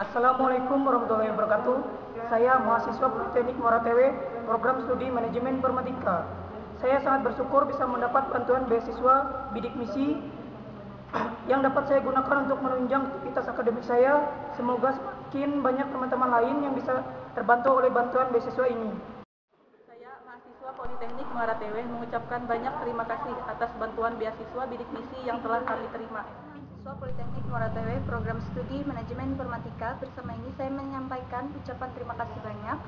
Assalamualaikum warahmatullahi wabarakatuh. Saya mahasiswa Politeknik Muara Tewe, program studi manajemen informatika. Saya sangat bersyukur bisa mendapat bantuan beasiswa bidik misi yang dapat saya gunakan untuk menunjang aktivitas akademik saya. Semoga semakin banyak teman-teman lain yang bisa terbantu oleh bantuan beasiswa ini. Saya mahasiswa Politeknik Muara Tewe mengucapkan banyak terima kasih atas bantuan beasiswa bidik misi yang telah kami terima. Mahasiswa Politeknik Muara Tewe program studi manajemen informatika bersama ini saya menyampaikan ucapan terima kasih banyak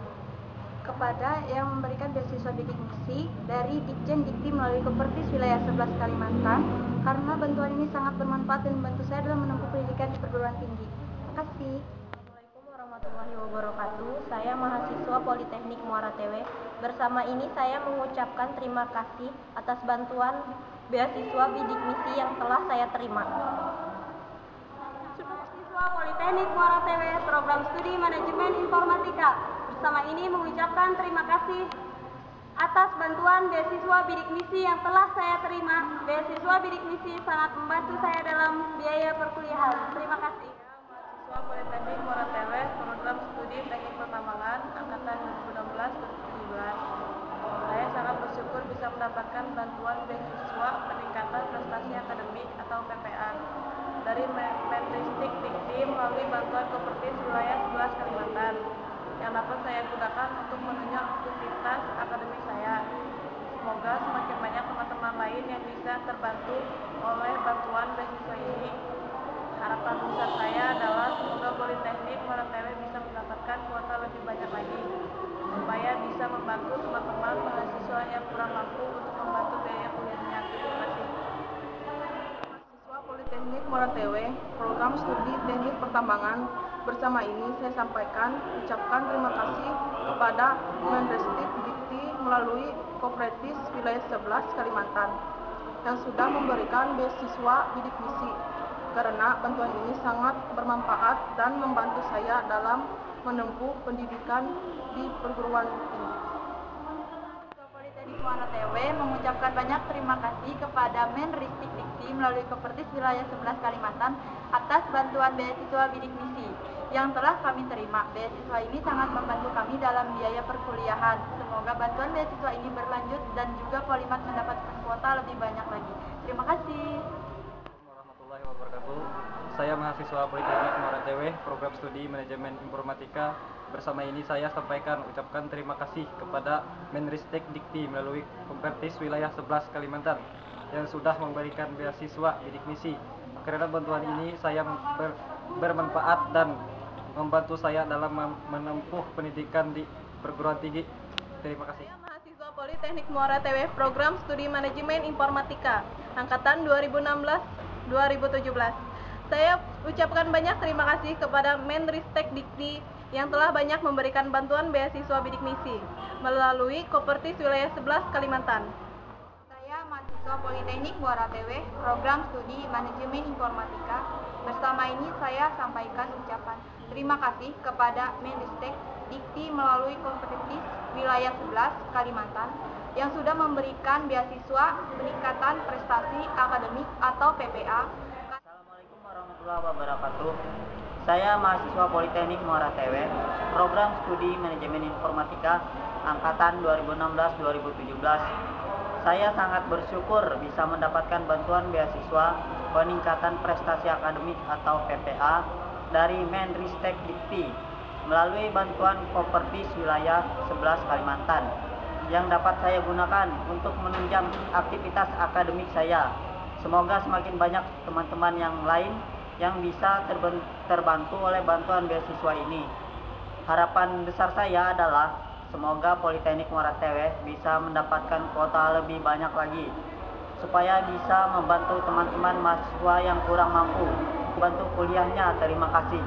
kepada yang memberikan beasiswa bidik misi dari Ditjen Dikti melalui Kopertis Wilayah 11 Kalimantan karena bantuan ini sangat bermanfaat dan membantu saya dalam menempuh pendidikan di perguruan tinggi. Terima kasih. Assalamualaikum warahmatullahi wabarakatuh. Saya mahasiswa Politeknik Muara Tewe. Bersama ini saya mengucapkan terima kasih atas bantuan beasiswa bidik misi yang telah saya terima. Mahasiswa Politeknik Muara Tewe program studi manajemen informatika. Bersama ini mengucapkan terima kasih atas bantuan beasiswa bidik misi yang telah saya terima. Beasiswa bidik misi sangat membantu saya dalam biaya perkuliahan. Terima kasih. Mahasiswa Politeknik Muara Tewe, program studi teknik pertambangan angkatan 2016-2017. Saya sangat bersyukur bisa mendapatkan bantuan beasiswa peningkatan prestasi akademik atau PPA dari Menristek Dikti melalui bantuan Kopertis Wilayah 11 Kalimantan yang dapat saya gunakan untuk menunjang aktivitas akademik saya. Semoga semakin banyak teman-teman lain yang bisa terbantu oleh bantuan beasiswa ini. Harapan besar saya adalah semoga Politeknik Muara Tewe bisa mendapatkan kuota lebih banyak lagi supaya bisa membantu teman-teman mahasiswa yang kurang mampu untuk membantu biaya kuliahnya. Terima kasih. Mahasiswa Politeknik Muara Tewe, program studi teknik pertambangan. Bersama ini saya sampaikan ucapkan terima kasih kepada Menristek Dikti melalui Kooperatif Wilayah 11 Kalimantan yang sudah memberikan beasiswa bidik misi karena bantuan ini sangat bermanfaat dan membantu saya dalam menempuh pendidikan di perguruan tinggi. Muara Tewe mengucapkan banyak terima kasih kepada Menristek Dikti melalui Kopertis Wilayah 11 Kalimantan atas bantuan beasiswa bidik misi yang telah kami terima. Beasiswa ini sangat membantu kami dalam biaya perkuliahan. Semoga bantuan beasiswa ini berlanjut dan juga Polimat mendapatkan kuota lebih banyak lagi. Terima kasih. warahmatullahi wabarakatuh. Saya mahasiswa Politeknik Muara Tewe, program studi manajemen informatika. Bersama ini saya sampaikan ucapkan terima kasih kepada Menristek Dikti melalui Kopertis Wilayah 11 Kalimantan yang sudah memberikan beasiswa bidik misi. Karena bantuan ini saya ber- bermanfaat dan membantu saya dalam menempuh pendidikan di perguruan tinggi. Terima kasih. Saya mahasiswa Politeknik Muara Tewe program studi manajemen informatika angkatan 2016-2017. Saya ucapkan banyak terima kasih kepada Menristek Dikti yang telah banyak memberikan bantuan beasiswa bidik misi melalui Kopertis Wilayah 11 Kalimantan. Saya mahasiswa Politeknik Muara Tewe, program studi manajemen informatika. Bersama ini saya sampaikan ucapan terima kasih kepada Menristek Dikti melalui kompetitif wilayah 11 Kalimantan yang sudah memberikan beasiswa peningkatan prestasi akademik atau PPA Assalamualaikum warahmatullahi wabarakatuh. Saya mahasiswa Politeknik Muara Tewe, program studi manajemen informatika angkatan 2016-2017. Saya sangat bersyukur bisa mendapatkan bantuan beasiswa peningkatan prestasi akademik atau PPA dari Menristek Dikti melalui bantuan Kopertis Wilayah 11 Kalimantan yang dapat saya gunakan untuk menunjang aktivitas akademik saya. Semoga semakin banyak teman-teman yang lain yang bisa terbantu oleh bantuan beasiswa ini. Harapan besar saya adalah semoga Politeknik Muara Tewe bisa mendapatkan kuota lebih banyak lagi supaya bisa membantu teman-teman mahasiswa yang kurang mampu bantu kuliahnya. Terima kasih.